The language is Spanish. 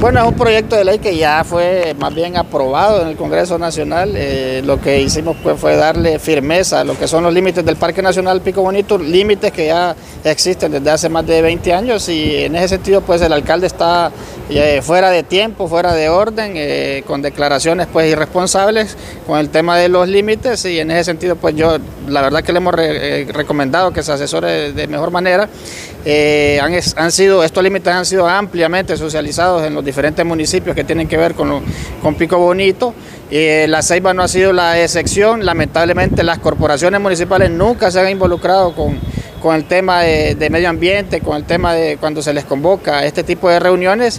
Bueno, es un proyecto de ley que ya fue más bien aprobado en el Congreso Nacional. Eh, lo que hicimos pues, fue darle firmeza a lo que son los límites del Parque Nacional Pico Bonito, límites que ya existen desde hace más de 20 años y en ese sentido pues el alcalde está eh, fuera de tiempo, fuera de orden, eh, con declaraciones pues irresponsables con el tema de los límites y en ese sentido pues yo la verdad que le hemos recomendado que se asesore de mejor manera. Han, han, sido, estos límites han sido ampliamente socializados en los diferentes municipios que tienen que ver con, con Pico Bonito. y la Ceiba no ha sido la excepción, lamentablemente las corporaciones municipales nunca se han involucrado con, con el tema de, de medio ambiente, con el tema de cuando se les convoca a este tipo de reuniones.